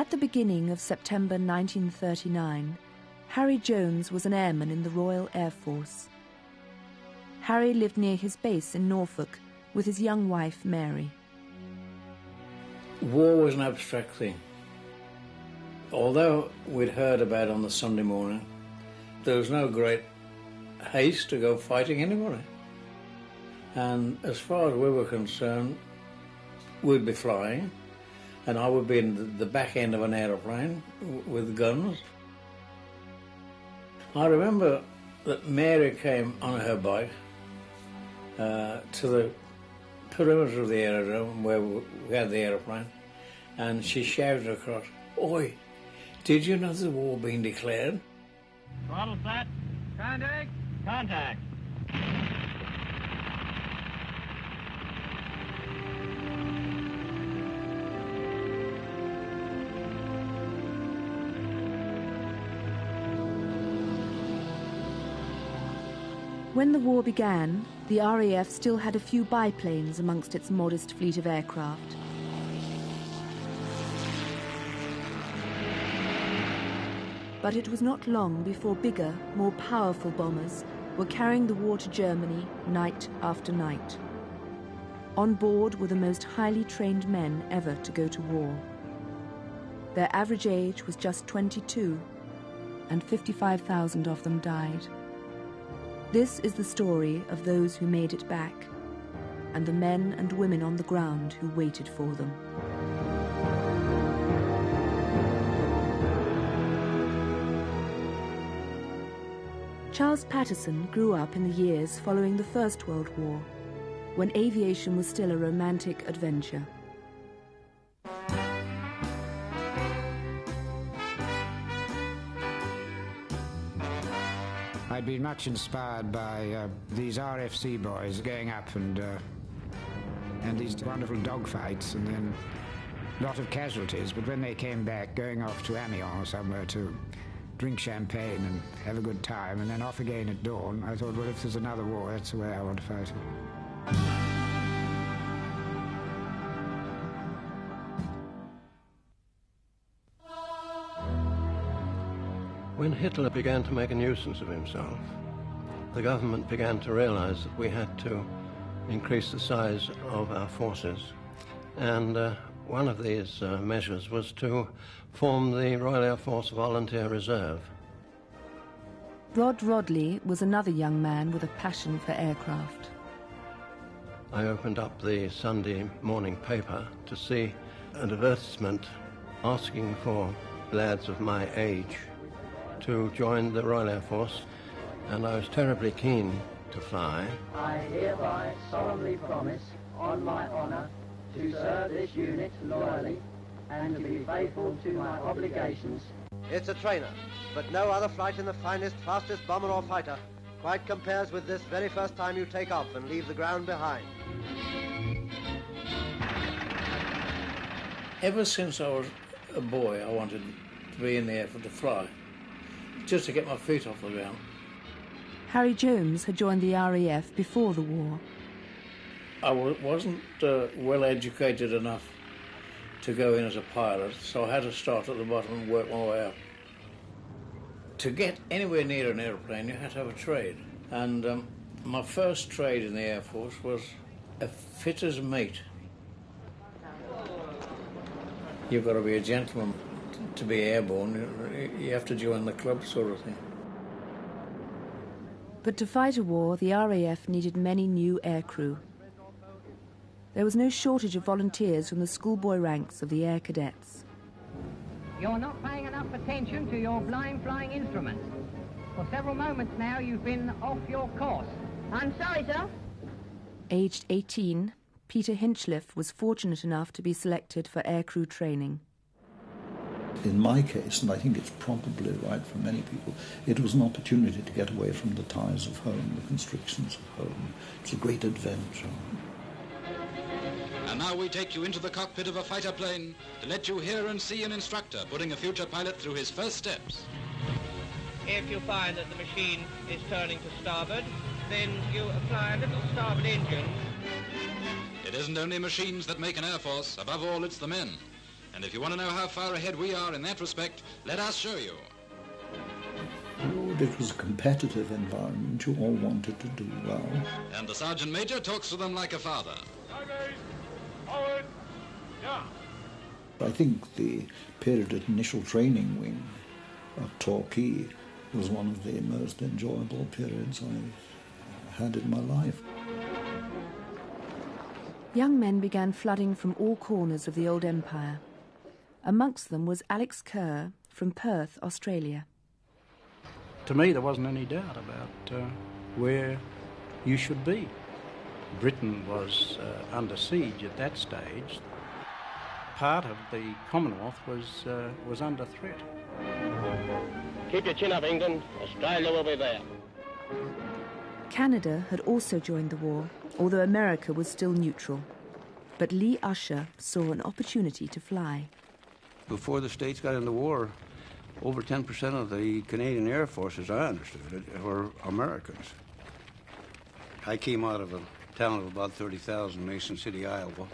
At the beginning of September 1939, Harry Jones was an airman in the Royal Air Force. Harry lived near his base in Norfolk with his young wife Mary. War was an abstract thing. Although we'd heard about it on the Sunday morning, there was no great haste to go fighting anybody. And as far as we were concerned, we'd be flying, and I would be in the back end of an aeroplane with guns. I remember that Mary came on her bike uh, to the perimeter of the aerodrome where we had the aeroplane, and she shouted across, Oi, did you know the war being declared? Throttle set. Contact. Contact. When the war began, the RAF still had a few biplanes amongst its modest fleet of aircraft. But it was not long before bigger, more powerful bombers were carrying the war to Germany night after night. On board were the most highly trained men ever to go to war. Their average age was just 22, and 55,000 of them died. This is the story of those who made it back, and the men and women on the ground who waited for them. Charles Patterson grew up in the years following the First World War, when aviation was still a romantic adventure. Been much inspired by uh, these RFC boys going up and uh, and these wonderful dogfights, and then a lot of casualties. But when they came back, going off to Amiens or somewhere to drink champagne and have a good time, and then off again at dawn, I thought, well, if there's another war, that's the way I want to fight it. When Hitler began to make a nuisance of himself, the government began to realize that we had to increase the size of our forces. And uh, one of these uh, measures was to form the Royal Air Force Volunteer Reserve. Rod Rodley was another young man with a passion for aircraft. I opened up the Sunday morning paper to see an advertisement asking for lads of my age to join the Royal Air Force, and I was terribly keen to fly. I hereby solemnly promise, on my honour, to serve this unit loyally and to be faithful to my obligations. It's a trainer, but no other flight in the finest, fastest bomber or fighter quite compares with this very first time you take off and leave the ground behind. Ever since I was a boy, I wanted to be in the air for to fly, just to get my feet off the ground. Harry Jones had joined the RAF before the war. I w- wasn't uh, well educated enough to go in as a pilot, so I had to start at the bottom and work my way up. To get anywhere near an aeroplane, you had to have a trade. And um, my first trade in the Air Force was a fitter's mate. You've got to be a gentleman to be airborne. You have to join the club, sort of thing. But to fight a war, the RAF needed many new aircrew. There was no shortage of volunteers from the schoolboy ranks of the air cadets. You're not paying enough attention to your blind flying instruments. For several moments now, you've been off your course. I'm sorry, sir. Aged 18, Peter Hinchliffe was fortunate enough to be selected for aircrew training. In my case, and I think it's probably right for many people, it was an opportunity to get away from the ties of home, the constrictions of home. It's a great adventure. And now we take you into the cockpit of a fighter plane to let you hear and see an instructor putting a future pilot through his first steps. If you find that the machine is turning to starboard, then you apply a little starboard engine. It isn't only machines that make an air force, above all it's the men. And if you want to know how far ahead we are in that respect, let us show you. It was a competitive environment. You all wanted to do well. And the Sergeant Major talks to them like a father. I think the period at initial training wing at Torquay was one of the most enjoyable periods I've had in my life. Young men began flooding from all corners of the old empire. Amongst them was Alex Kerr from Perth, Australia. To me, there wasn't any doubt about uh, where you should be. Britain was uh, under siege at that stage. Part of the Commonwealth was, uh, was under threat. Keep your chin up, England. Australia will be there. Canada had also joined the war, although America was still neutral. But Lee Usher saw an opportunity to fly. Before the States got into war, over 10% of the Canadian Air Force, as I understood it, were Americans. I came out of a town of about 30,000, Mason City, Iowa.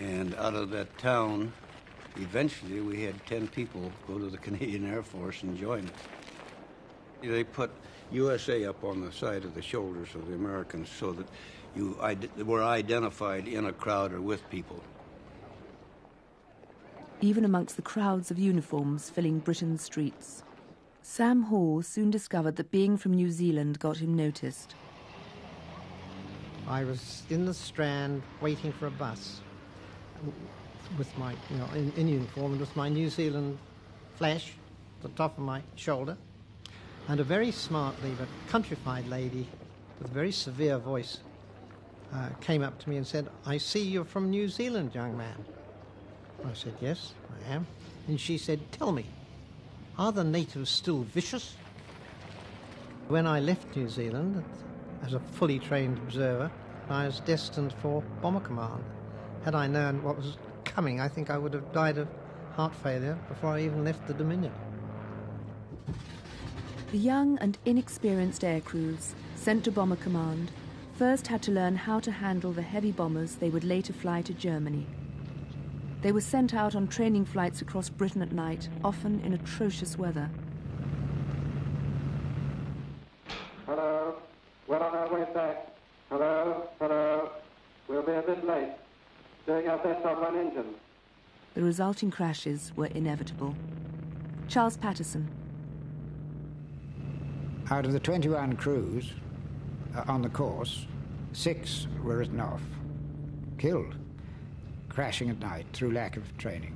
And out of that town, eventually we had 10 people go to the Canadian Air Force and join it. They put USA up on the side of the shoulders of the Americans so that you were identified in a crowd or with people. Even amongst the crowds of uniforms filling Britain's streets, Sam Hall soon discovered that being from New Zealand got him noticed. I was in the Strand waiting for a bus with my, you know, in, in uniform and with my New Zealand flash at the top of my shoulder. And a very smartly but countrified lady with a very severe voice uh, came up to me and said, I see you're from New Zealand, young man. I said, Yes, I am. And she said, Tell me, are the natives still vicious? When I left New Zealand as a fully trained observer, I was destined for Bomber Command. Had I known what was coming, I think I would have died of heart failure before I even left the Dominion. The young and inexperienced air crews sent to Bomber Command first had to learn how to handle the heavy bombers they would later fly to Germany. They were sent out on training flights across Britain at night, often in atrocious weather. Hello, we're on our way back. Hello, hello, we'll be a bit late. Doing our best on one engine. The resulting crashes were inevitable. Charles Patterson, out of the 21 crews uh, on the course, six were written off, killed, crashing at night through lack of training.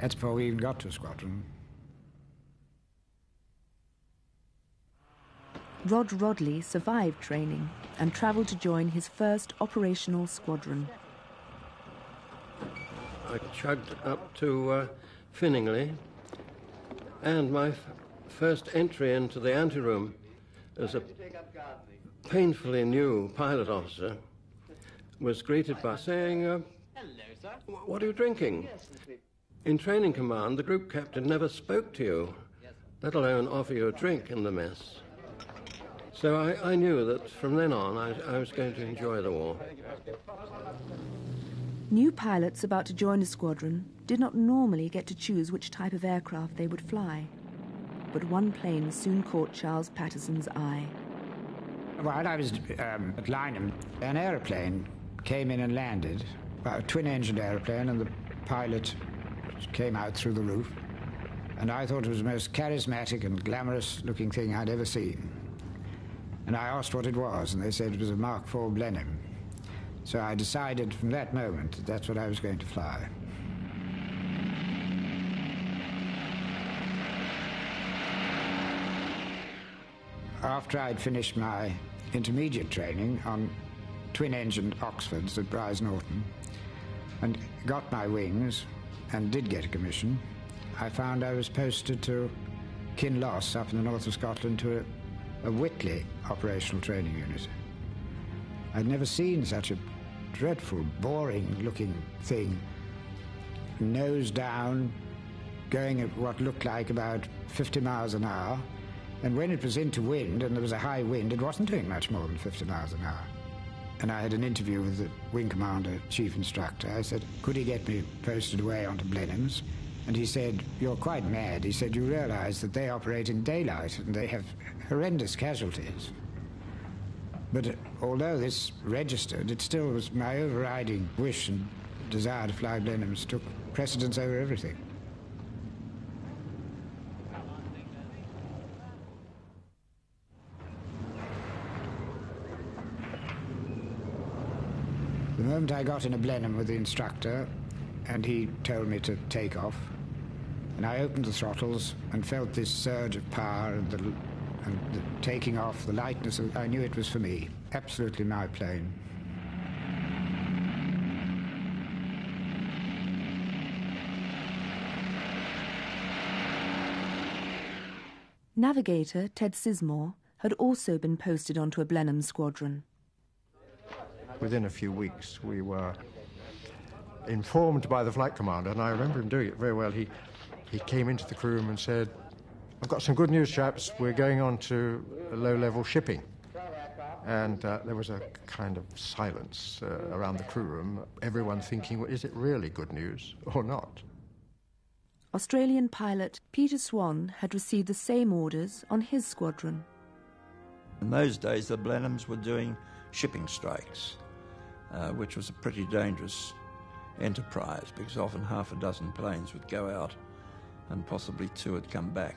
That's before we even got to a squadron. Rod Rodley survived training and travelled to join his first operational squadron. I chugged up to uh, Finningley, and my first entry into the anteroom as a painfully new pilot officer was greeted by saying, uh, What are you drinking? In training command, the group captain never spoke to you, let alone offer you a drink in the mess. So I, I knew that from then on I, I was going to enjoy the war. New pilots about to join a squadron did not normally get to choose which type of aircraft they would fly but one plane soon caught Charles Patterson's eye. While I was um, at Lyneham, an aeroplane came in and landed, a twin-engined aeroplane, and the pilot came out through the roof. And I thought it was the most charismatic and glamorous-looking thing I'd ever seen. And I asked what it was, and they said it was a Mark IV Blenheim. So I decided from that moment that that's what I was going to fly. after I'd finished my intermediate training on twin-engined Oxfords at Brize Norton and got my wings and did get a commission, I found I was posted to Kinloss up in the north of Scotland to a, a Whitley operational training unit. I'd never seen such a dreadful, boring-looking thing, nose down, going at what looked like about 50 miles an hour, and when it was into wind and there was a high wind, it wasn't doing much more than 50 miles an hour. And I had an interview with the wing commander, chief instructor. I said, could he get me posted away onto Blenheims? And he said, you're quite mad. He said, you realize that they operate in daylight and they have horrendous casualties. But uh, although this registered, it still was my overriding wish and desire to fly Blenheims took precedence over everything. The moment I got in a Blenheim with the instructor, and he told me to take off, and I opened the throttles and felt this surge of power and the, and the taking off, the lightness, of, I knew it was for me. Absolutely my plane. Navigator Ted Sismore had also been posted onto a Blenheim squadron. Within a few weeks, we were informed by the flight commander, and I remember him doing it very well. He, he came into the crew room and said, I've got some good news, chaps. We're going on to low level shipping. And uh, there was a kind of silence uh, around the crew room, everyone thinking, well, is it really good news or not? Australian pilot Peter Swan had received the same orders on his squadron. In those days, the Blenheims were doing shipping strikes, uh, which was a pretty dangerous enterprise because often half a dozen planes would go out and possibly two would come back.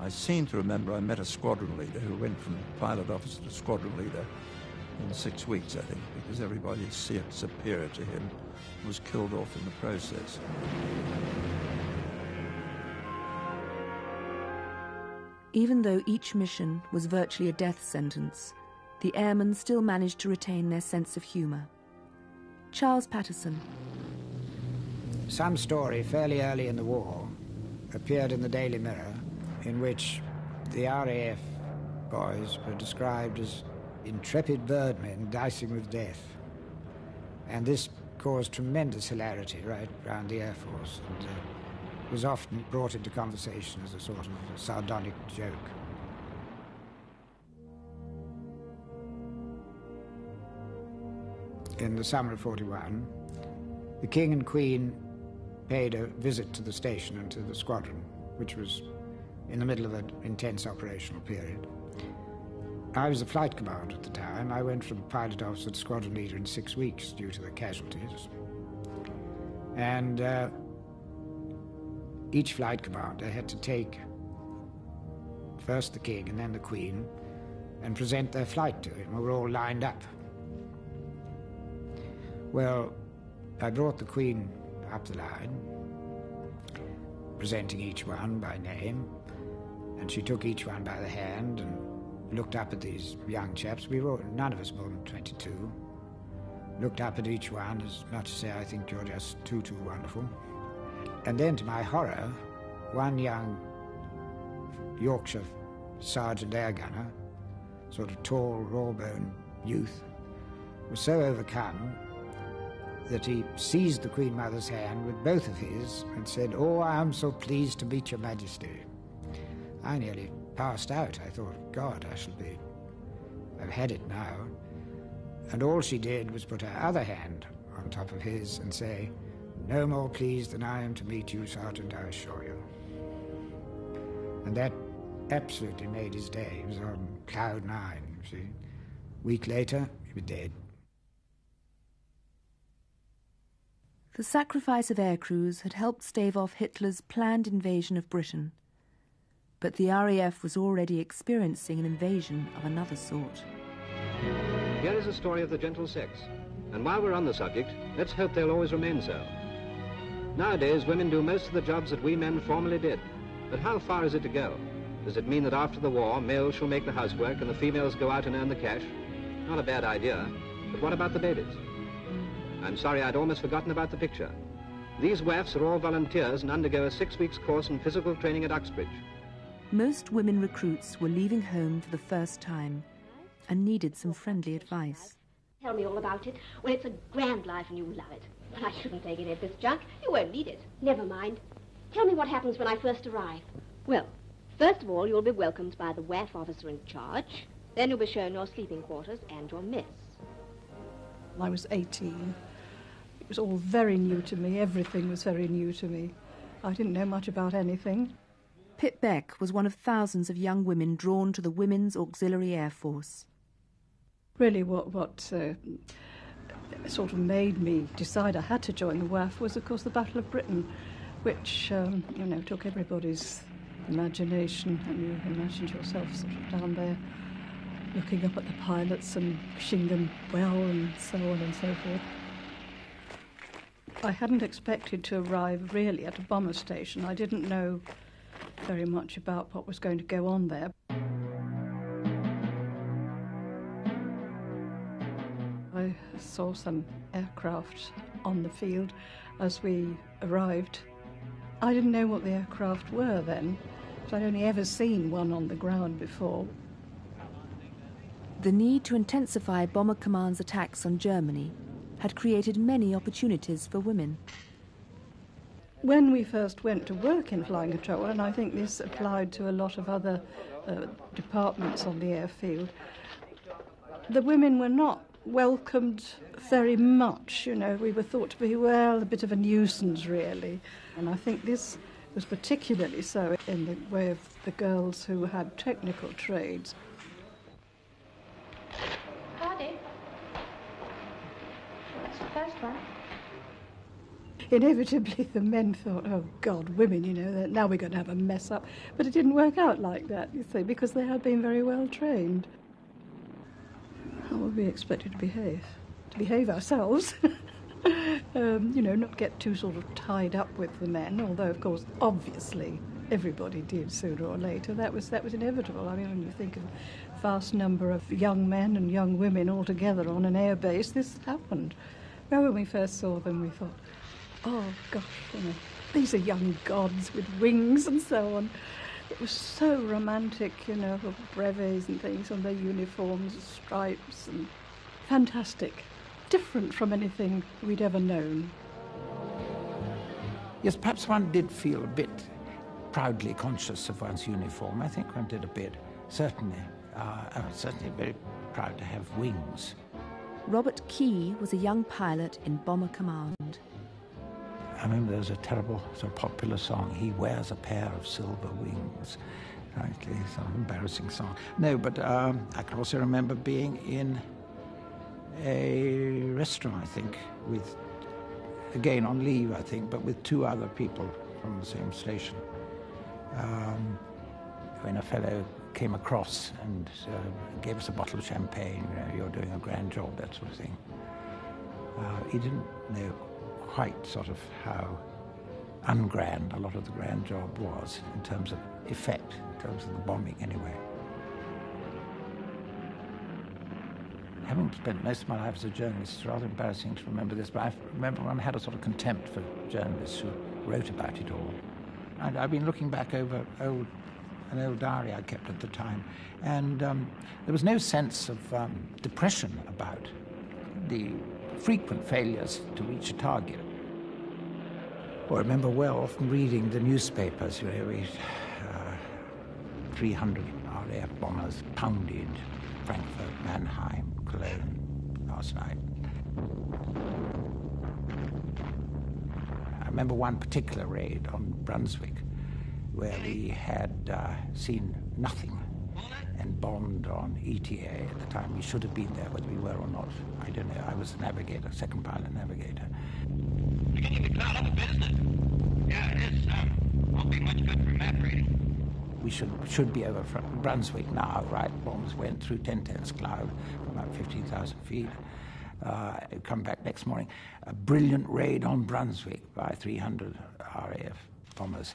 I seem to remember I met a squadron leader who went from pilot officer to squadron leader in six weeks, I think, because everybody superior to him was killed off in the process. Even though each mission was virtually a death sentence, the airmen still managed to retain their sense of humour. Charles Patterson. Some story fairly early in the war appeared in the Daily Mirror in which the RAF boys were described as intrepid birdmen dicing with death. And this caused tremendous hilarity right around the Air Force and uh, was often brought into conversation as a sort of sardonic joke. In the summer of 41, the King and Queen paid a visit to the station and to the squadron, which was in the middle of an intense operational period. I was a flight commander at the time. I went from pilot officer to squadron leader in six weeks due to the casualties. And uh, each flight commander had to take first the king and then the queen and present their flight to him. We were all lined up. Well, I brought the queen up the line, presenting each one by name, and she took each one by the hand and looked up at these young chaps. We were none of us more than 22. Looked up at each one as much to say, I think you're just too, too wonderful. And then, to my horror, one young Yorkshire sergeant air gunner, sort of tall, raw-boned youth, was so overcome that he seized the Queen Mother's hand with both of his and said, Oh, I am so pleased to meet your Majesty. I nearly passed out. I thought, God, I shall be. I've had it now. And all she did was put her other hand on top of his and say, No more pleased than I am to meet you, Sergeant, I assure you. And that absolutely made his day. He was on cloud nine, you see. A week later, he was dead. The sacrifice of air crews had helped stave off Hitler's planned invasion of Britain. But the RAF was already experiencing an invasion of another sort. Here is a story of the gentle sex. And while we're on the subject, let's hope they'll always remain so. Nowadays, women do most of the jobs that we men formerly did. But how far is it to go? Does it mean that after the war, males shall make the housework and the females go out and earn the cash? Not a bad idea. But what about the babies? I'm sorry I'd almost forgotten about the picture. These WAAFs are all volunteers and undergo a six weeks course in physical training at Uxbridge. Most women recruits were leaving home for the first time and needed some friendly advice. Tell me all about it. Well, it's a grand life and you love it. But I shouldn't take any of this junk. You won't need it. Never mind. Tell me what happens when I first arrive. Well, first of all, you'll be welcomed by the WAAF officer in charge. Then you'll be shown your sleeping quarters and your mess. I was 18. It was all very new to me. Everything was very new to me. I didn't know much about anything. Pip Beck was one of thousands of young women drawn to the Women's Auxiliary Air Force. Really, what, what uh, sort of made me decide I had to join the WAAF was, of course, the Battle of Britain, which, um, you know, took everybody's imagination, and you imagined yourself sort of down there looking up at the pilots and wishing them well and so on and so forth. I hadn't expected to arrive really at a bomber station. I didn't know very much about what was going to go on there. I saw some aircraft on the field as we arrived. I didn't know what the aircraft were then, because I'd only ever seen one on the ground before. The need to intensify Bomber Command's attacks on Germany had created many opportunities for women. When we first went to work in flying control, and I think this applied to a lot of other uh, departments on the airfield, the women were not welcomed very much. You know, we were thought to be, well, a bit of a nuisance, really. And I think this was particularly so in the way of the girls who had technical trades. One. Inevitably, the men thought, oh, God, women, you know, now we're going to have a mess up. But it didn't work out like that, you see, because they had been very well trained. How were we expected to behave? To behave ourselves. um, you know, not get too sort of tied up with the men, although, of course, obviously, everybody did sooner or later. That was, that was inevitable. I mean, when you think of vast number of young men and young women all together on an air base, this happened. Well, when we first saw them, we thought, oh gosh, you know, these are young gods with wings and so on. It was so romantic, you know, of brevets and things on their uniforms, and stripes, and fantastic. Different from anything we'd ever known. Yes, perhaps one did feel a bit proudly conscious of one's uniform. I think one did a bit, certainly. Uh, certainly very proud to have wings. Robert Kee was a young pilot in Bomber Command. I remember there was a terrible, sort of popular song, He Wears a Pair of Silver Wings. Frankly, some embarrassing song. No, but um, I can also remember being in a restaurant, I think, with, again on leave, I think, but with two other people from the same station. Um, when a fellow came across and uh, gave us a bottle of champagne, you know, you're doing a grand job, that sort of thing. Uh, he didn't know quite sort of how ungrand a lot of the grand job was in terms of effect, in terms of the bombing anyway. Having spent most of my life as a journalist, it's rather embarrassing to remember this, but I remember when I had a sort of contempt for journalists who wrote about it all. And I've been looking back over old, an old diary I kept at the time, and um, there was no sense of um, depression about the frequent failures to reach a target. Well, I remember well often reading the newspapers, you know, we, uh, 300 RAF bombers pounded Frankfurt, Mannheim, Cologne last night. I remember one particular raid on Brunswick where we had uh, seen nothing and bombed on ETA at the time. We should have been there, whether we were or not. I don't know. I was a navigator, second pilot navigator. Beginning to cloud up business. Yeah, it is. Um, won't be much good for map reading. We should should be over from Brunswick now, right? Bombs went through Ten-Tenths Cloud from about 15,000 feet. Uh, come back next morning. A brilliant raid on Brunswick by 300 RAF bombers.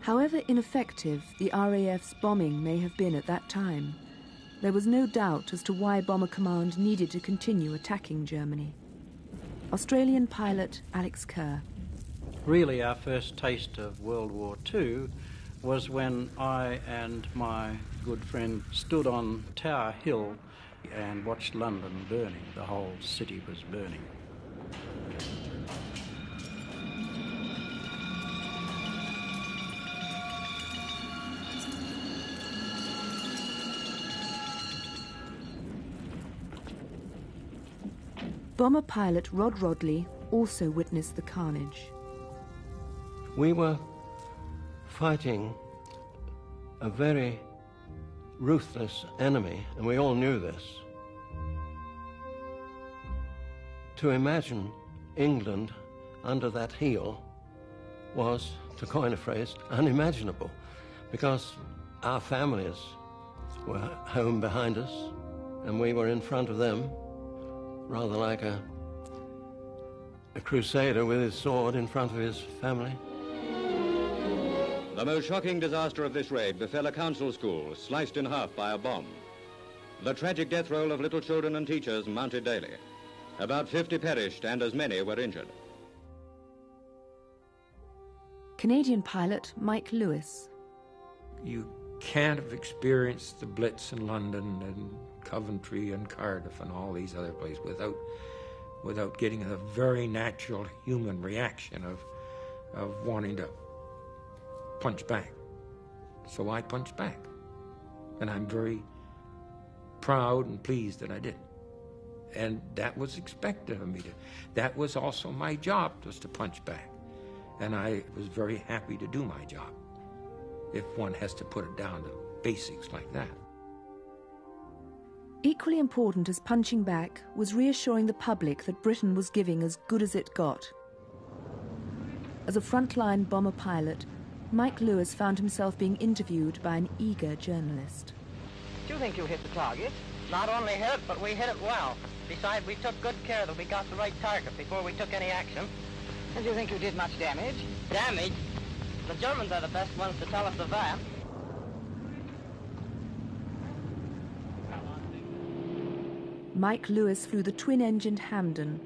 However ineffective the RAF's bombing may have been at that time, there was no doubt as to why Bomber Command needed to continue attacking Germany. Australian pilot Alex Kerr. Really, our first taste of World War II was when I and my good friend stood on Tower Hill and watched London burning. The whole city was burning. Bomber pilot Rod Rodley also witnessed the carnage. We were fighting a very ruthless enemy, and we all knew this. To imagine England under that heel was, to coin a phrase, unimaginable because our families were home behind us and we were in front of them, rather like a, a crusader with his sword in front of his family. The most shocking disaster of this raid befell a council school, sliced in half by a bomb. The tragic death roll of little children and teachers mounted daily. About 50 perished and as many were injured. Canadian pilot Mike Lewis. You can't have experienced the Blitz in London and Coventry and Cardiff and all these other places without without getting a very natural human reaction of of wanting to punch back. So I punched back. And I'm very proud and pleased that I did. And that was expected of me to. That was also my job, was to punch back. And I was very happy to do my job, if one has to put it down to basics like that. Equally important as punching back was reassuring the public that Britain was giving as good as it got. As a frontline bomber pilot, Mike Lewis found himself being interviewed by an eager journalist. Do you think you hit the target? Not only hit it, but we hit it well. Besides, we took good care that we got the right target before we took any action. And do you think you did much damage? Damage? The Germans are the best ones to tell us of that. Mike Lewis flew the twin-engined Hampden,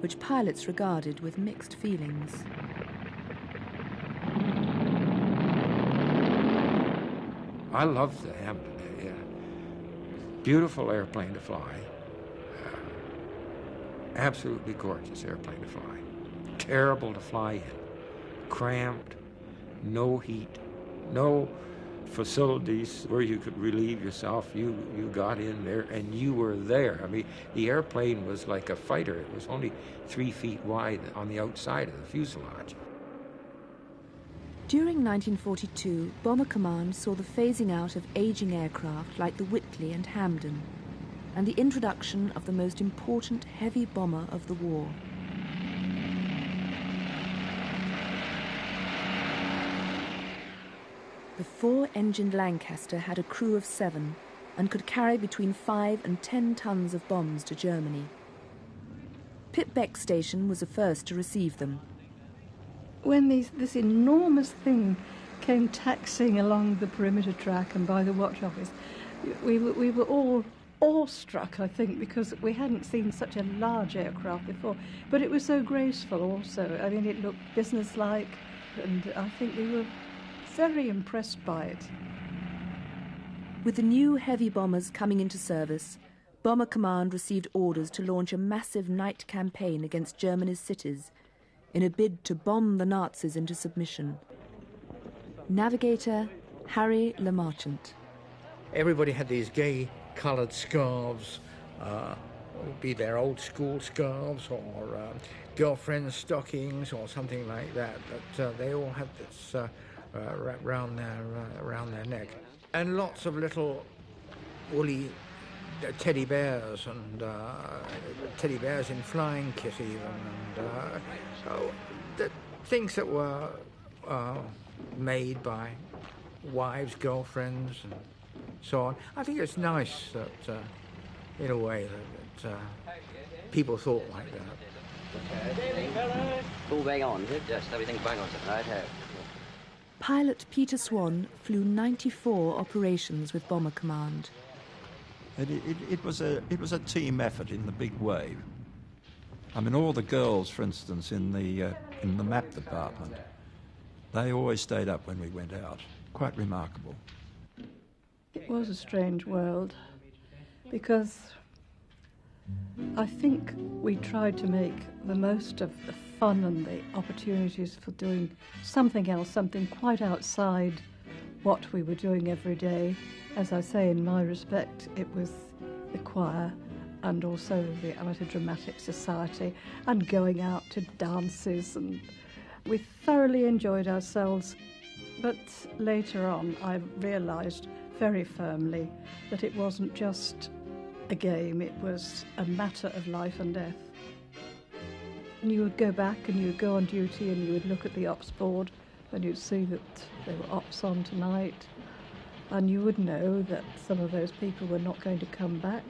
which pilots regarded with mixed feelings. I love the Hampden. Beautiful airplane to fly. Uh, absolutely gorgeous airplane to fly. Terrible to fly in. Cramped, no heat, no facilities where you could relieve yourself. You you got in there and you were there. I mean, the airplane was like a fighter. It was only three feet wide on the outside of the fuselage. During 1942, Bomber Command saw the phasing out of aging aircraft like the Whitley and Hampden, and the introduction of the most important heavy bomber of the war. The four-engined Lancaster had a crew of seven and could carry between five and ten tons of bombs to Germany. Pip Beck Station was the first to receive them. When these, this enormous thing came taxiing along the perimeter track and by the watch office, we, we were all awestruck, I think, because we hadn't seen such a large aircraft before. But it was so graceful also. I mean, it looked businesslike, and I think we were very impressed by it. With the new heavy bombers coming into service, Bomber Command received orders to launch a massive night campaign against Germany's cities in a bid to bomb the Nazis into submission. Navigator Harry Lemarchant. Everybody had these gay coloured scarves, uh, be their old school scarves or uh, girlfriend stockings or something like that. But uh, they all had this uh, round their uh, around their neck, and lots of little woolly uh, teddy bears and uh, teddy bears in flying kit even, and uh, so the things that were uh, made by wives, girlfriends, and so on. I think it's nice that, in a way, that, that people thought like that. All bang on? Yes, everything's bang on. Right. Pilot Peter Swan flew 94 operations with Bomber Command. And it, it, it, was a, it was a team effort in the big way. I mean, all the girls, for instance, in the, uh, in the map department, they always stayed up when we went out. Quite remarkable. It was a strange world because I think we tried to make the most of the fun and the opportunities for doing something else, something quite outside what we were doing every day. As I say, in my respect, it was the choir and also the Amateur Dramatic Society, and going out to dances, and we thoroughly enjoyed ourselves. But later on, I realised very firmly that it wasn't just a game, it was a matter of life and death. And you would go back and you would go on duty and you would look at the ops board and you'd see that there were ops on tonight, and you would know that some of those people were not going to come back.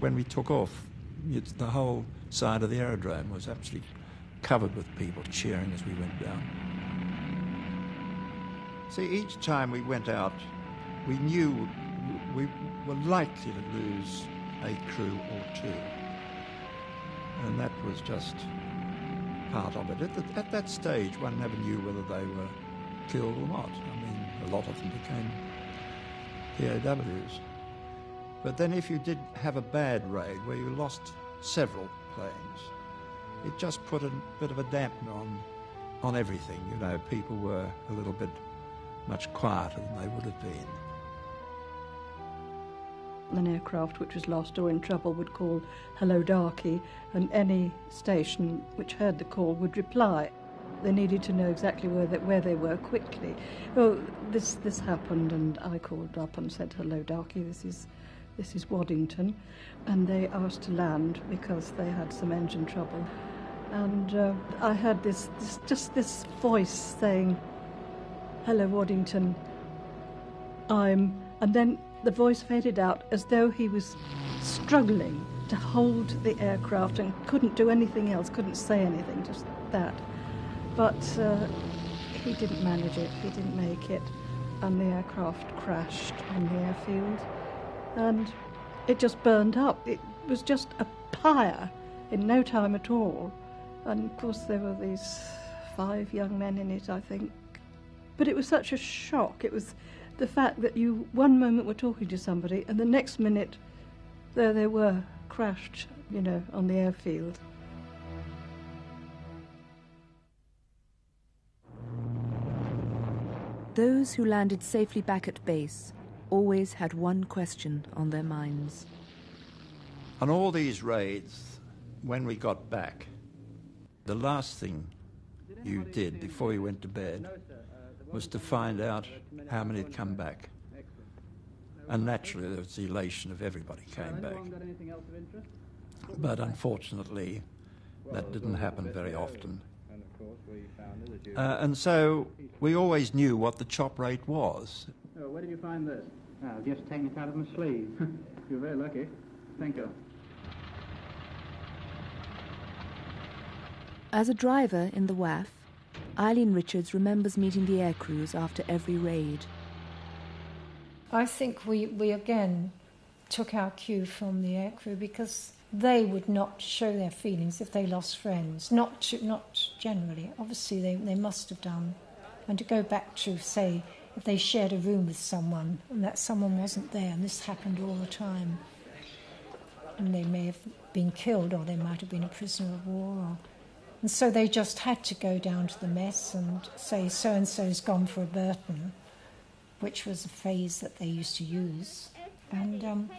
When we took off, the whole side of the aerodrome was absolutely covered with people cheering as we went down. See, each time we went out, we knew we were likely to lose a crew or two. And that was just part of it. At, the, at that stage, one never knew whether they were killed or not. I mean, a lot of them became POWs. But then if you did have a bad raid where you lost several planes, it just put a bit of a dampener on, on everything. You know, people were a little bit much quieter than they would have been. An aircraft which was lost or in trouble would call Hello Darky, and any station which heard the call would reply. They needed to know exactly where they, where they were quickly. Well, this, this happened, and I called up and said, Hello Darky, this is, this is Waddington. And they asked to land because they had some engine trouble. And uh, I heard this, this, just this voice saying, Hello Waddington, I'm. And then the voice faded out as though he was struggling to hold the aircraft and couldn't do anything else, couldn't say anything, just that. But uh, he didn't manage it, he didn't make it, and the aircraft crashed on the airfield. And it just burned up. It was just a pyre in no time at all. And of course, there were these five young men in it, I think. But it was such a shock. It was the fact that you one moment were talking to somebody and the next minute there they were crashed you know on the airfield Those who landed safely back at base always had one question on their minds. On all these raids, when we got back, the last thing you did before you went to bed was to find out how many had come back. And naturally, there was the elation of everybody came back. But unfortunately, that didn't happen very often. Uh, and so we always knew what the chop rate was. Where did you find this? Oh, just taken it out of my sleeve. You're very lucky. Thank you. As a driver in the WAAF, Eileen Richards remembers meeting the air crews after every raid. I think we, we again took our cue from the air crew because they would not show their feelings if they lost friends. Not, to, not generally. Obviously, they, they must have done. And to go back to, say, if they shared a room with someone and that someone wasn't there, and this happened all the time, and they may have been killed or they might have been a prisoner of war. Or, and so they just had to go down to the mess and say, so and so's gone for a Burton which was a phrase that they used to use. And um,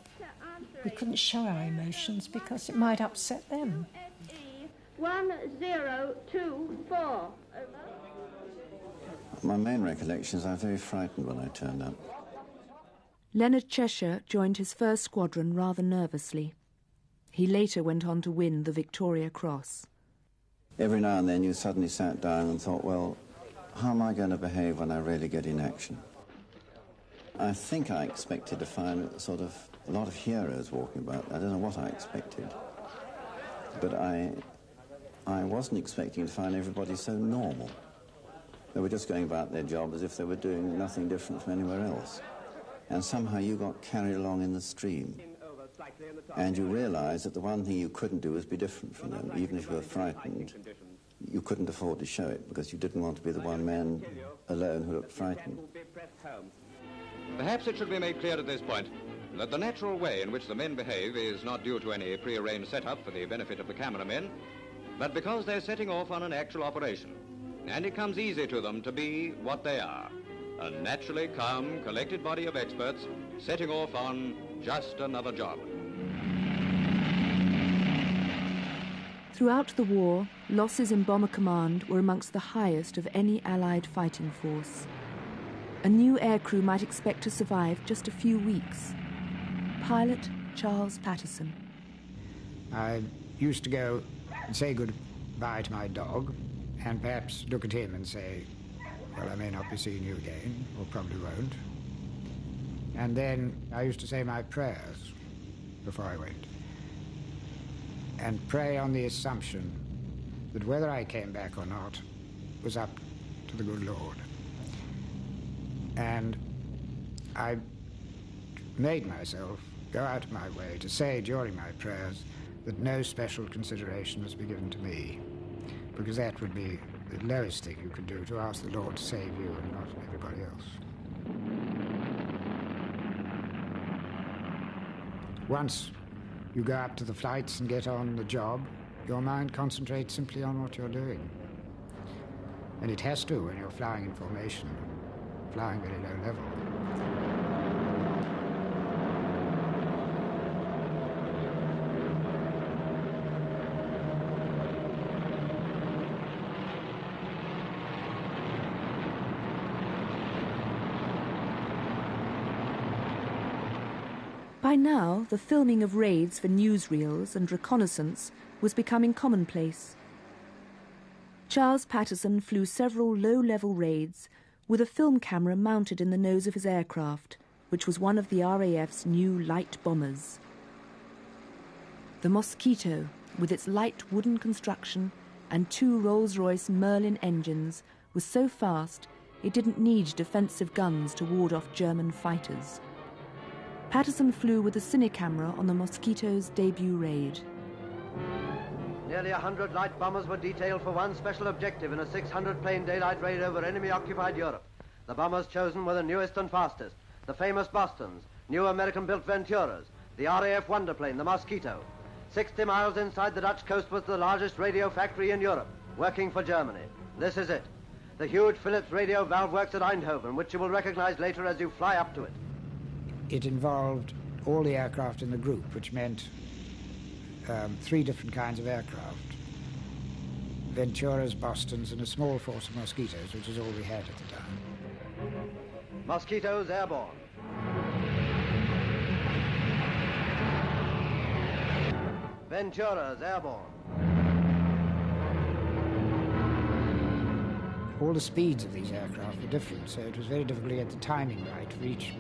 we couldn't show our emotions because it might upset them. One zero two four. My main recollection is I was very frightened when I turned up. Leonard Cheshire joined his first squadron rather nervously. He later went on to win the Victoria Cross. Every now and then you suddenly sat down and thought, well, how am I going to behave when I really get in action? I think I expected to find sort of a lot of heroes walking about. I don't know what I expected. But I, I wasn't expecting to find everybody so normal. They were just going about their job as if they were doing nothing different from anywhere else. And somehow you got carried along in the stream. And you realize that the one thing you couldn't do was be different from them. Even if you were frightened, you couldn't afford to show it because you didn't want to be the one man alone who looked frightened. Perhaps it should be made clear at this point that the natural way in which the men behave is not due to any prearranged setup for the benefit of the cameramen, but because they're setting off on an actual operation. and it comes easy to them to be what they are. A naturally calm, collected body of experts setting off on just another job. Throughout the war, losses in Bomber Command were amongst the highest of any Allied fighting force. A new aircrew might expect to survive just a few weeks. Pilot Charles Patterson. I used to go and say goodbye to my dog, and perhaps look at him and say, Well, I may not be seeing you again, or probably won't. And then I used to say my prayers before I went, and pray on the assumption that whether I came back or not was up to the good Lord. And I made myself go out of my way to say during my prayers that no special consideration must be given to me, because that would be the lowest thing you could do to ask the Lord to save you and not everybody else. Once you go up to the flights and get on the job, your mind concentrates simply on what you're doing. And it has to when you're flying in formation, flying very low level. Now, the filming of raids for newsreels and reconnaissance was becoming commonplace. Charles Patterson flew several low level raids with a film camera mounted in the nose of his aircraft, which was one of the RAF's new light bombers. The Mosquito, with its light wooden construction and two Rolls Royce Merlin engines, was so fast it didn't need defensive guns to ward off German fighters. Patterson flew with a cine camera on the Mosquito's debut raid. Nearly a hundred light bombers were detailed for one special objective in a 600-plane daylight raid over enemy-occupied Europe. The bombers chosen were the newest and fastest, the famous Bostons, new American-built Venturas, the RAF wonderplane, the Mosquito. 60 miles inside the Dutch coast was the largest radio factory in Europe, working for Germany. This is it. The huge Philips radio valve works at Eindhoven, which you will recognize later as you fly up to it. It involved all the aircraft in the group, which meant um, three different kinds of aircraft. Venturas, Bostons, and a small force of Mosquitoes, which is all we had at the time. Mosquitoes airborne. Venturas airborne. All the speeds of these aircraft were different, so it was very difficult to get the timing right for each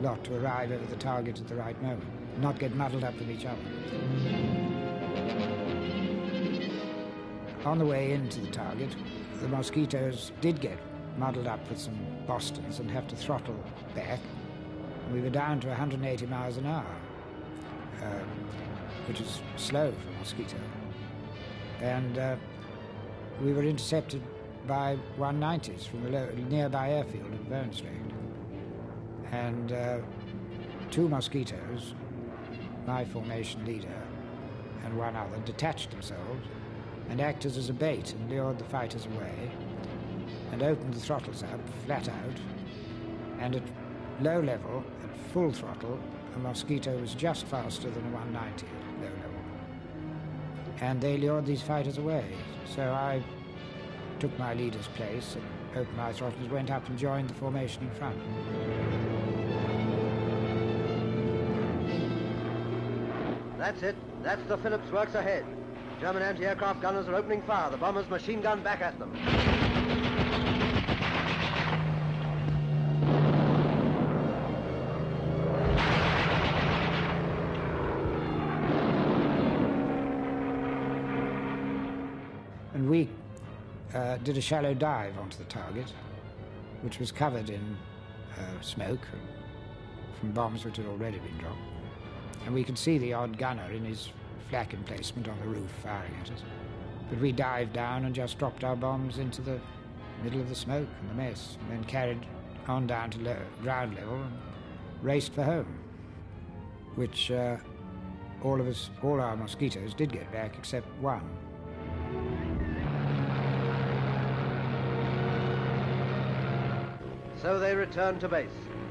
lot to arrive over the target at the right moment, not get muddled up with each other. On the way into the target, the Mosquitoes did get muddled up with some Bostons and have to throttle back. We were down to 180 miles an hour, um, which is slow for a Mosquito. And uh, we were intercepted by 190s from the nearby airfield at Bernstreet. And uh, two Mosquitoes, my formation leader, and one other detached themselves and acted as a bait and lured the fighters away and opened the throttles up flat out. And at low level, at full throttle, a Mosquito was just faster than a 190 at low level. And they lured these fighters away. So I took my leader's place and opened my throttles, went up and joined the formation in front. That's it. That's the Philips works ahead. German anti-aircraft gunners are opening fire. The bombers machine gun back at them. And we uh, did a shallow dive onto the target, which was covered in uh, smoke from bombs which had already been dropped. And we could see the odd gunner in his flak emplacement on the roof firing at us. But we dived down and just dropped our bombs into the middle of the smoke and the mess, and then carried on down to ground level and raced for home, which uh, all of us, all our mosquitoes did get back except one. So they returned to base,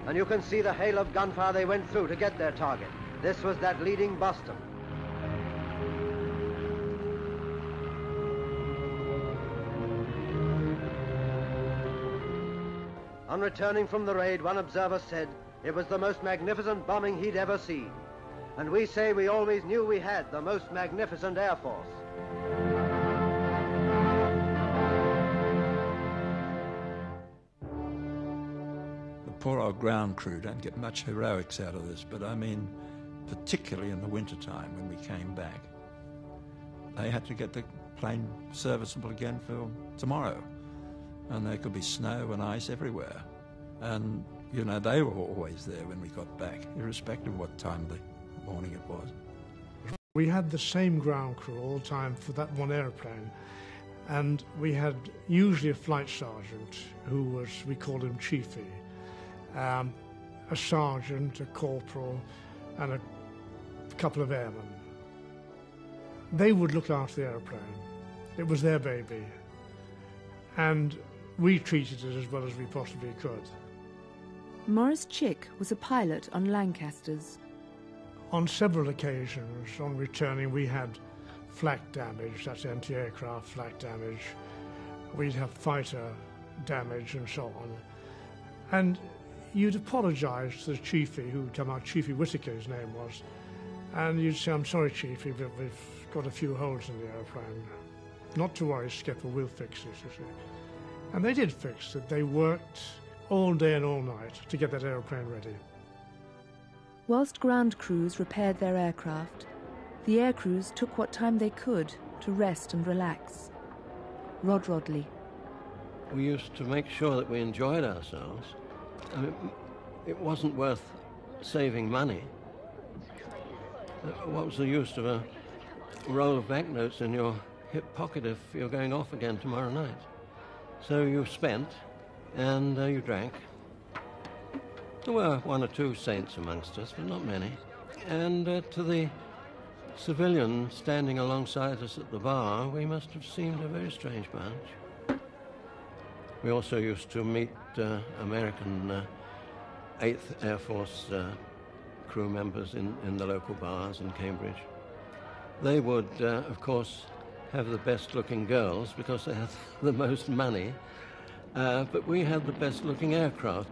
and you can see the hail of gunfire they went through to get their target. This was that leading Boston. On returning from the raid, one observer said it was the most magnificent bombing he'd ever seen. And we say we always knew we had the most magnificent Air Force. The poor old ground crew don't get much heroics out of this, but I mean, particularly in the wintertime when we came back, they had to get the plane serviceable again for tomorrow. And there could be snow and ice everywhere. And, you know, they were always there when we got back, irrespective of what time of the morning it was. We had the same ground crew all the time for that one aeroplane. And we had usually a flight sergeant who was, we called him Chiefy, um, a sergeant, a corporal, and a couple of airmen. They would look after the aeroplane. It was their baby. And we treated it as well as we possibly could. Maurice Chick was a pilot on Lancasters. On several occasions, on returning, we had flak damage, that's anti-aircraft flak damage. We'd have fighter damage and so on. And you'd apologise to the chiefy, who would come out, Chiefy Whitaker his name was, and you'd say, I'm sorry, Chiefy, but we've got a few holes in the aeroplane. Not to worry, Skipper, we'll fix it, you see. And they did fix it. They worked all day and all night to get that aeroplane ready. Whilst ground crews repaired their aircraft, the air crews took what time they could to rest and relax. Rod Rodley. We used to make sure that we enjoyed ourselves. I mean, it wasn't worth saving money. Uh, What was the use of a roll of banknotes in your hip pocket if you're going off again tomorrow night? So you spent and uh, you drank. There were one or two saints amongst us, but not many. And uh, to the civilian standing alongside us at the bar, we must have seemed a very strange bunch. We also used to meet uh, American uh, 8th Air Force uh, crew members in, in the local bars in Cambridge. They would, uh, of course, have the best looking girls because they had the most money, uh, but we had the best looking aircraft.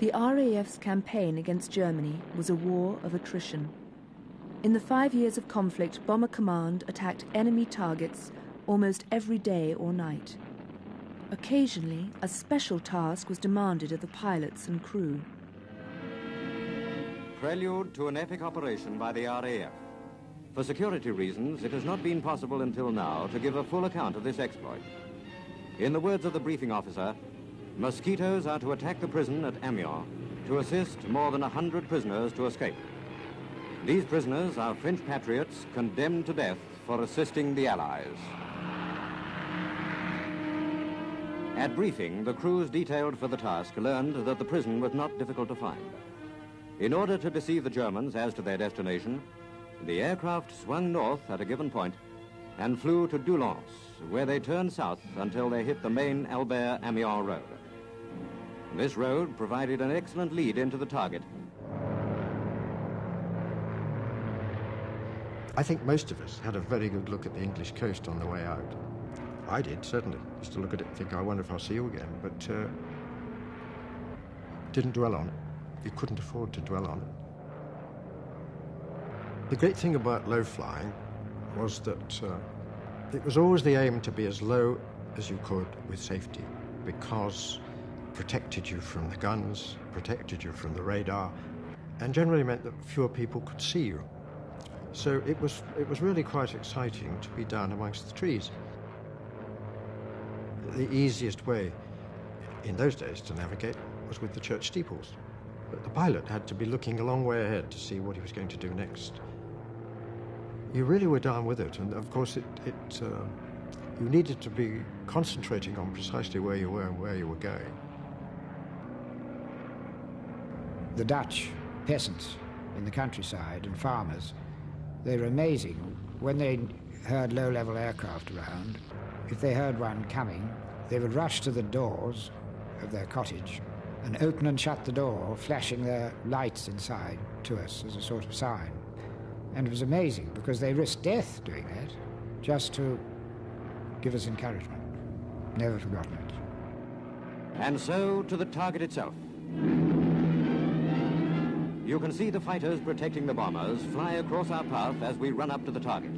The RAF's campaign against Germany was a war of attrition. In the five years of conflict, Bomber Command attacked enemy targets almost every day or night. Occasionally, a special task was demanded of the pilots and crew. Prelude to an epic operation by the RAF. For security reasons, it has not been possible until now to give a full account of this exploit. In the words of the briefing officer, mosquitoes are to attack the prison at Amiens to assist more than a hundred prisoners to escape. These prisoners are French patriots condemned to death for assisting the Allies. At briefing, the crews detailed for the task learned that the prison was not difficult to find. In order to deceive the Germans as to their destination, the aircraft swung north at a given point and flew to Doullens, where they turned south until they hit the main Albert-Amiens road. This road provided an excellent lead into the target. I think most of us had a very good look at the English coast on the way out. I did, certainly. Used to look at it and think, I wonder if I'll see you again. But uh, didn't dwell on it. You couldn't afford to dwell on it. The great thing about low flying was that uh, it was always the aim to be as low as you could with safety because protected you from the guns, protected you from the radar, and generally meant that fewer people could see you. So it was, it was really quite exciting to be down amongst the trees. The easiest way in those days to navigate was with the church steeples. But the pilot had to be looking a long way ahead to see what he was going to do next. You really were down with it, and of course, it, it uh, you needed to be concentrating on precisely where you were and where you were going. The Dutch peasants in the countryside and farmers, they were amazing. When they heard low-level aircraft around, if they heard one coming, they would rush to the doors of their cottage and open and shut the door, flashing their lights inside to us as a sort of sign. And it was amazing because they risked death doing that just to give us encouragement. Never forgotten it. And so to the target itself. You can see the fighters protecting the bombers fly across our path as we run up to the target.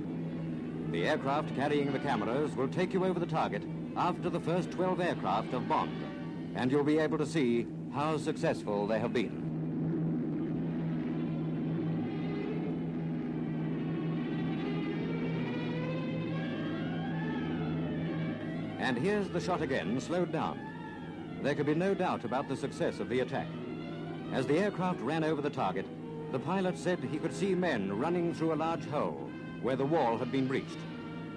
The aircraft carrying the cameras will take you over the target after the first 12 aircraft have bombed, and you'll be able to see how successful they have been. And here's the shot again, slowed down. There could be no doubt about the success of the attack. As the aircraft ran over the target, the pilot said he could see men running through a large hole where the wall had been breached.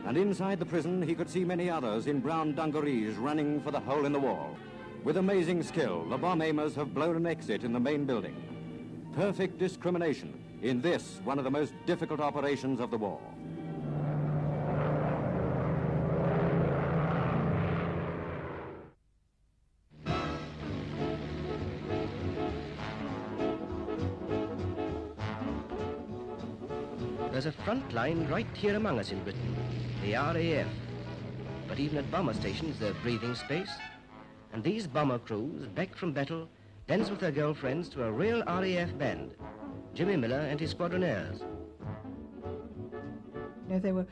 And inside the prison, he could see many others in brown dungarees running for the hole in the wall. With amazing skill, the bomb aimers have blown an exit in the main building. Perfect discrimination in this, one of the most difficult operations of the war. There's line right here among us in Britain, the RAF. But even at bomber stations, there's breathing space. And these bomber crews, back from battle, dance with their girlfriends to a real RAF band. Jimmy Miller and his squadronaires. You know, there were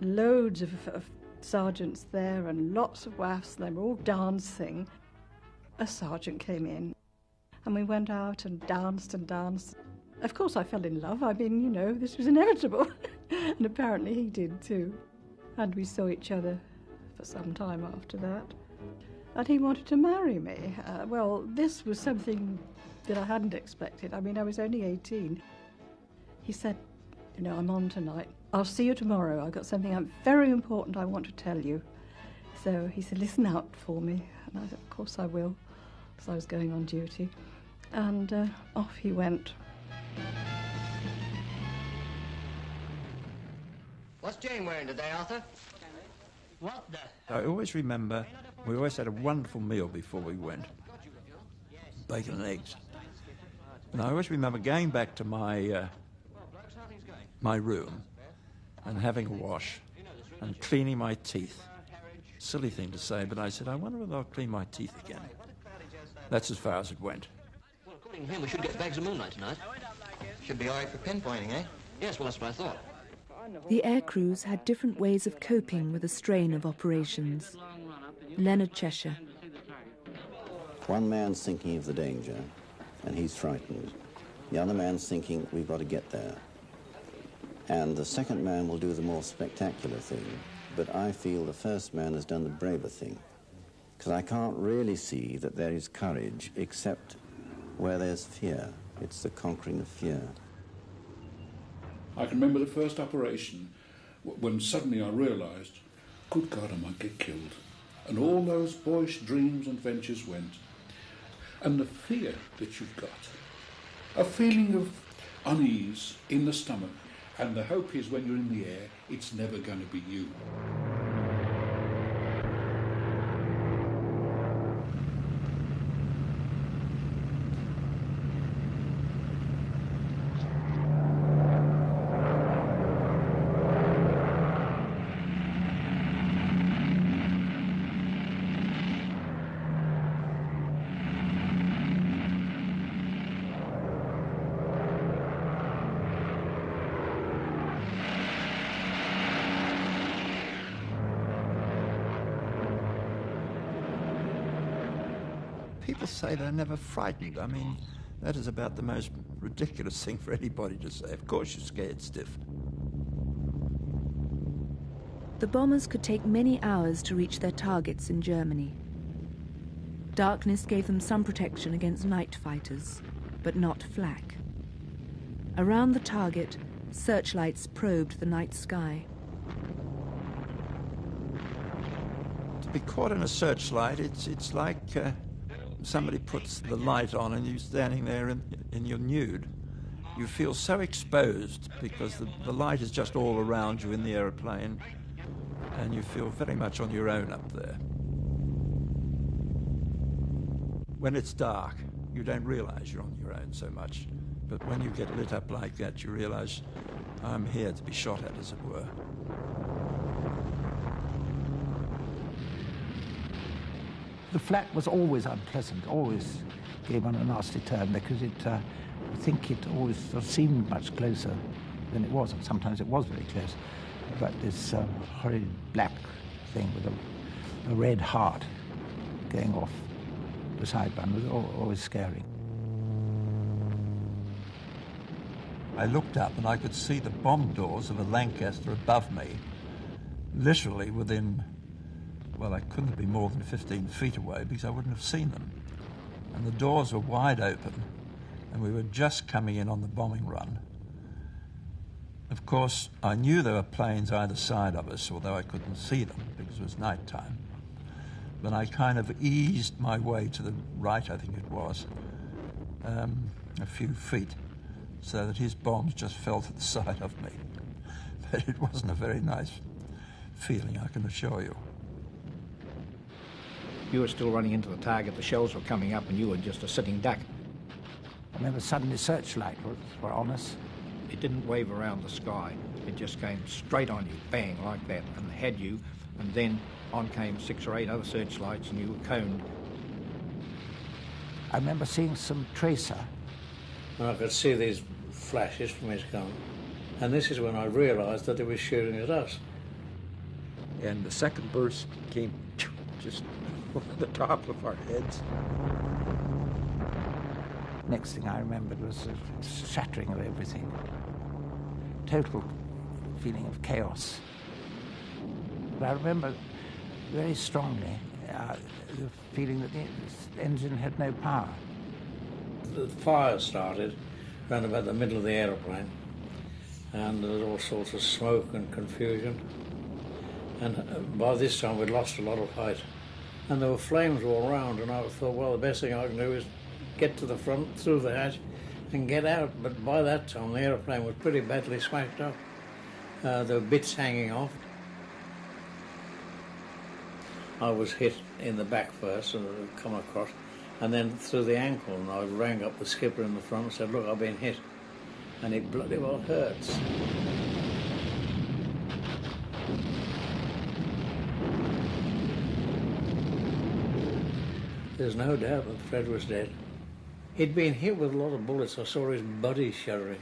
loads of, of sergeants there and lots of WAAFs, and they were all dancing. A sergeant came in and we went out and danced and danced. Of course, I fell in love. I mean, you know, this was inevitable. and apparently he did too. And we saw each other for some time after that. And he wanted to marry me. Uh, well, this was something that I hadn't expected. I mean, I was only 18. He said, You know, I'm on tonight. I'll see you tomorrow. I've got something very important I want to tell you. So he said, Listen out for me. And I said, Of course I will, because I was going on duty. And uh, off he went. What's Jane wearing today, Arthur? What the? I always remember we always had a wonderful meal before we went bacon and eggs. And I always remember going back to my, uh, my room and having a wash and cleaning my teeth. Silly thing to say, but I said, I wonder whether I'll clean my teeth again. That's as far as it went. Well, according to him, we should get bags of moonlight tonight. Should be all right for pinpointing, eh? Yes, well, that's what I thought. The air crews had different ways of coping with the strain of operations. Leonard Cheshire. One man's thinking of the danger, and he's frightened. The other man's thinking, we've got to get there. And the second man will do the more spectacular thing, but I feel the first man has done the braver thing. Because I can't really see that there is courage except where there's fear. It's the conquering of fear. I can remember the first operation when suddenly I realised, good God, I might get killed. And all those boyish dreams and ventures went. And the fear that you've got, a feeling of unease in the stomach, and the hope is when you're in the air, it's never going to be you. People say they're never frightened. I mean, that is about the most ridiculous thing for anybody to say. Of course, you're scared stiff. The bombers could take many hours to reach their targets in Germany. Darkness gave them some protection against night fighters, but not flak. Around the target, searchlights probed the night sky. To be caught in a searchlight, it's, it's like uh, somebody puts the light on and you're standing there in, in your nude. you feel so exposed because the, the light is just all around you in the aeroplane, and you feel very much on your own up there. When it's dark, you don't realize you're on your own so much. But when you get lit up like that, you realize I'm here to be shot at, as it were. The flak was always unpleasant, always gave one a nasty turn because it, uh, I think it always sort of seemed much closer than it was, and sometimes it was very close. But this uh, horrid black thing with a, a, red heart going off beside one was always scary. I looked up and I could see the bomb doors of a Lancaster above me, literally within, well, I couldn't be more than 15 feet away because I wouldn't have seen them. And the doors were wide open, and we were just coming in on the bombing run. Of course, I knew there were planes either side of us, although I couldn't see them because it was night time. But I kind of eased my way to the right, I think it was, um, a few feet so that his bombs just fell to the side of me. But it wasn't a very nice feeling, I can assure you. You were still running into the target, the shells were coming up, and you were just a sitting duck. I remember suddenly searchlight were on us. It didn't wave around the sky. It just came straight on you, bang, like that, and had you, and then on came six or eight other searchlights, and you were coned. I remember seeing some tracer and I could see these flashes from his gun. And this is when I realised that he was shooting at us. And the second burst came just over the top of our heads. Next thing I remembered was a shattering of everything. Total feeling of chaos. But I remember very strongly uh, the feeling that the engine had no power the fire started around about the middle of the aeroplane, and there was all sorts of smoke and confusion. And uh, by this time, we'd lost a lot of height, and there were flames all around. And I thought, well, the best thing I can do is get to the front through the hatch and get out. But by that time, the aeroplane was pretty badly smashed up. Uh, there were bits hanging off. I was hit in the back first and come across and then through the ankle. And I rang up the skipper in the front and said, Look, I've been hit. And it bloody well hurts. There's no doubt that Fred was dead. He'd been hit with a lot of bullets. I saw his body shuddering,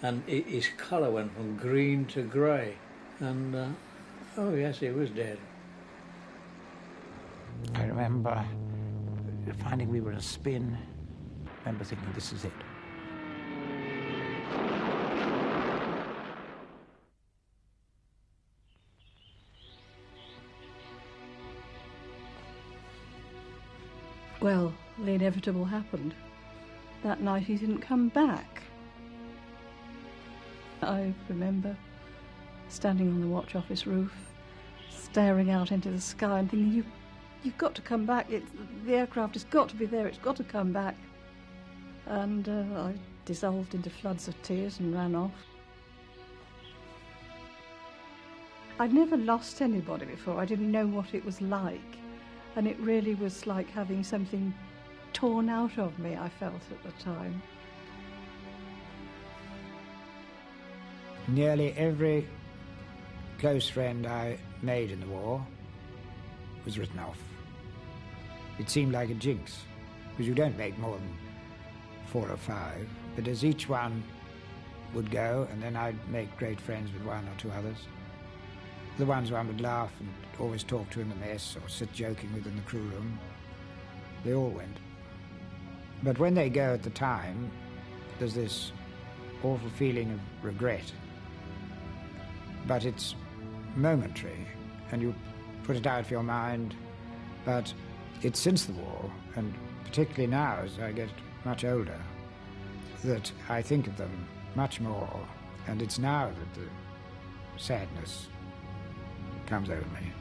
and his colour went from green to grey. And, uh, oh yes, he was dead. I remember finding we were in a spin. I remember thinking, this is it. Well, the inevitable happened. That night he didn't come back. I remember standing on the watch office roof, staring out into the sky and thinking, you you've got to come back. The aircraft has got to be there. It's got to come back. And uh, I dissolved into floods of tears and ran off. I'd never lost anybody before. I didn't know what it was like. And it really was like having something torn out of me, I felt at the time. Nearly every close friend I made in the war was written off. It seemed like a jinx, because you don't make more than four or five. But as each one would go, and then I'd make great friends with one or two others, the ones one would laugh and always talk to in the mess or sit joking with in the crew room, they all went. But when they go at the time, there's this awful feeling of regret. But it's momentary, and you put it out of your mind. But it's since the war, and particularly now as I get much older, that I think of them much more. And it's now that the sadness comes over me.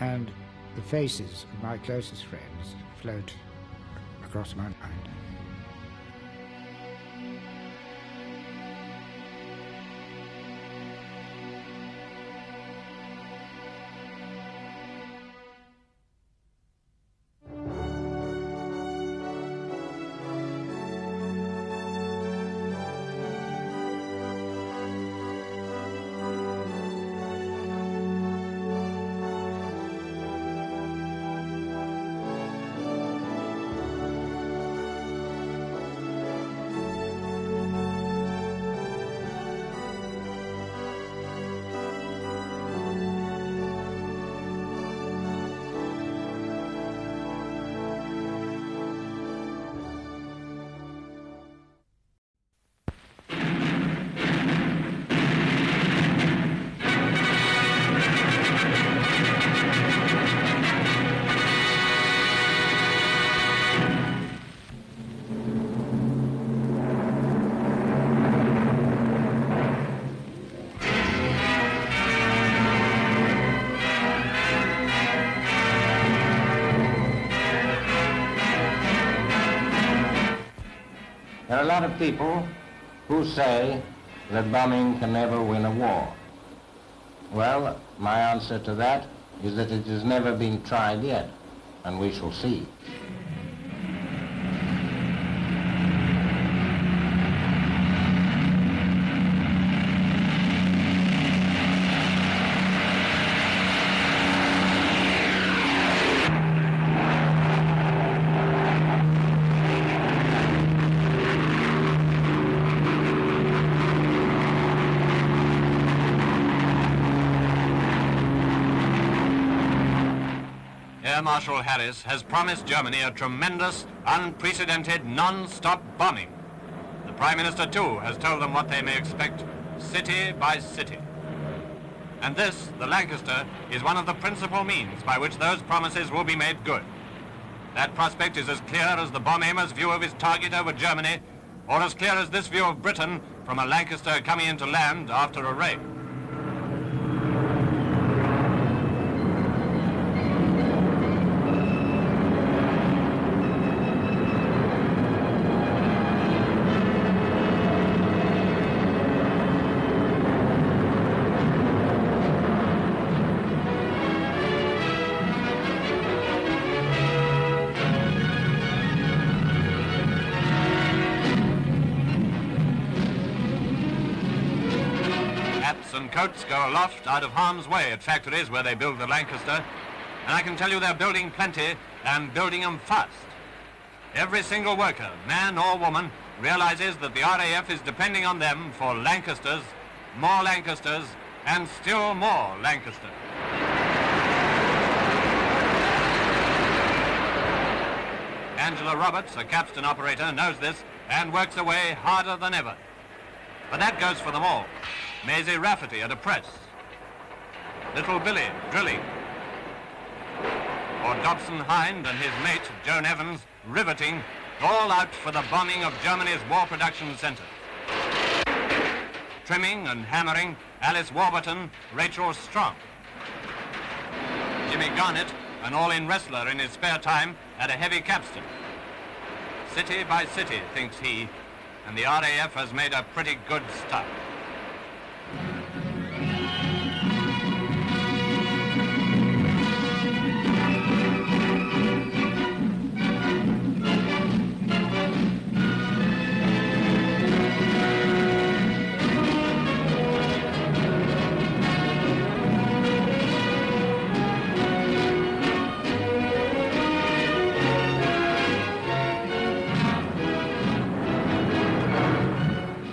And the faces of my closest friends float across my mind. Lot of people who say that bombing can never win a war. Well, my answer to that is that it has never been tried yet, and we shall see. Air Marshal Harris has promised Germany a tremendous, unprecedented, non-stop bombing. The Prime Minister, too, has told them what they may expect, city by city. And this, the Lancaster, is one of the principal means by which those promises will be made good. That prospect is as clear as the bomb aimer's view of his target over Germany, or as clear as this view of Britain from a Lancaster coming into land after a raid. And coats go aloft out of harm's way at factories where they build the Lancaster. And I can tell you they're building plenty and building them fast. Every single worker, man or woman, realizes that the RAF is depending on them for Lancasters, more Lancasters, and still more Lancasters. Angela Roberts, a capstan operator, knows this and works away harder than ever. But that goes for them all. Maisie Rafferty at a press. Little Billy drilling. Or Dobson Hind and his mate, Joan Evans, riveting, all out for the bombing of Germany's war production centre. Trimming and hammering, Alice Warburton, Rachel Strong. Jimmy Garnett, an all-in wrestler in his spare time, at a heavy capstan. City by city, thinks he, and the RAF has made a pretty good start.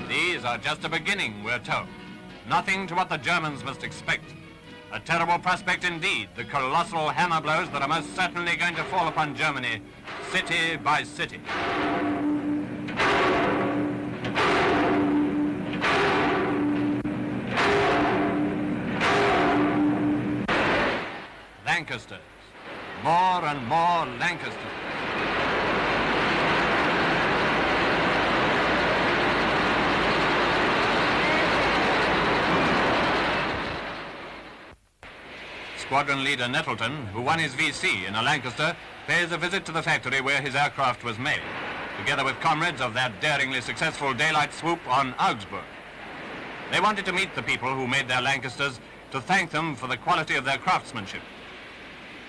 These are just a beginning, we're told. Nothing to what the Germans must expect. A terrible prospect indeed, the colossal hammer blows that are most certainly going to fall upon Germany, city by city. Lancasters. More and more Lancasters. Squadron leader Nettleton, who won his VC in a Lancaster, pays a visit to the factory where his aircraft was made, together with comrades of that daringly successful daylight swoop on Augsburg. They wanted to meet the people who made their Lancasters to thank them for the quality of their craftsmanship.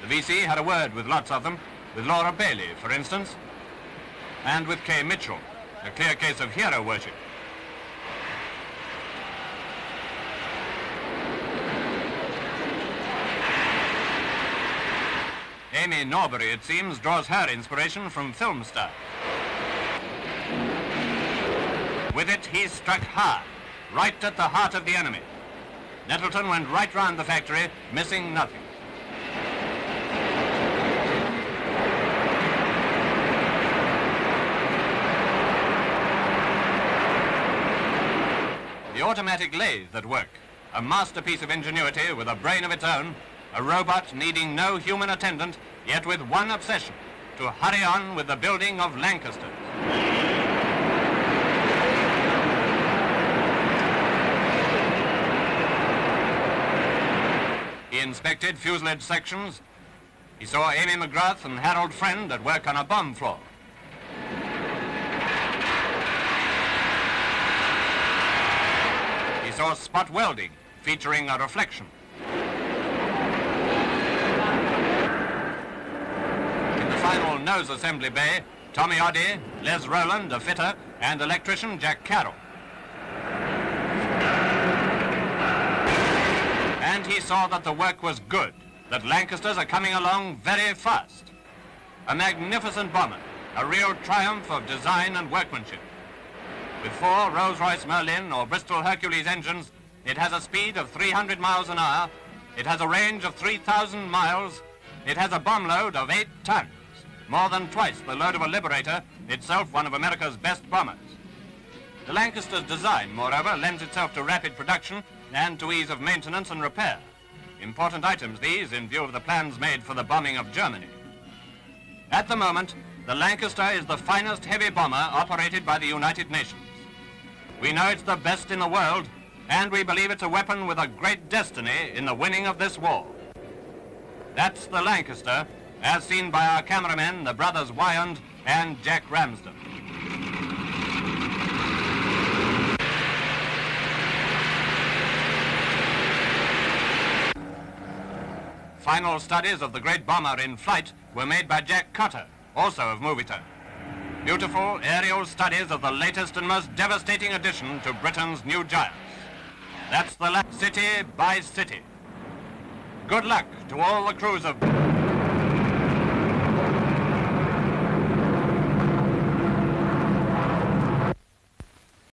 The VC had a word with lots of them, with Laura Bailey, for instance, and with Kay Mitchell, a clear case of hero worship. Amy Norbury, it seems, draws her inspiration from film stars. With it, he struck hard, right at the heart of the enemy. Nettleton went right round the factory, missing nothing. The automatic lathe at work, a masterpiece of ingenuity with a brain of its own, a robot needing no human attendant, yet with one obsession, to hurry on with the building of Lancaster. He inspected fuselage sections. He saw Amy McGrath and Harold Friend at work on a bomb floor. He saw spot welding featuring a reflection. The nose assembly bay, Tommy Oddy, Les Rowland, a fitter, and electrician Jack Carroll. And he saw that the work was good, that Lancasters are coming along very fast. A magnificent bomber, a real triumph of design and workmanship. With four Rolls-Royce Merlin or Bristol Hercules engines, it has a speed of 300 miles an hour, it has a range of 3,000 miles, it has a bomb load of eight tons, more than twice the load of a Liberator, itself one of America's best bombers. The Lancaster's design, moreover, lends itself to rapid production and to ease of maintenance and repair. Important items these in view of the plans made for the bombing of Germany. At the moment, the Lancaster is the finest heavy bomber operated by the United Nations. We know it's the best in the world, and we believe it's a weapon with a great destiny in the winning of this war. That's the Lancaster, as seen by our cameramen, the brothers Wyand and Jack Ramsden. Final studies of the great bomber in flight were made by Jack Cutter, also of Movietone. Beautiful aerial studies of the latest and most devastating addition to Britain's new giants. That's the last city by city. Good luck to all the crews of...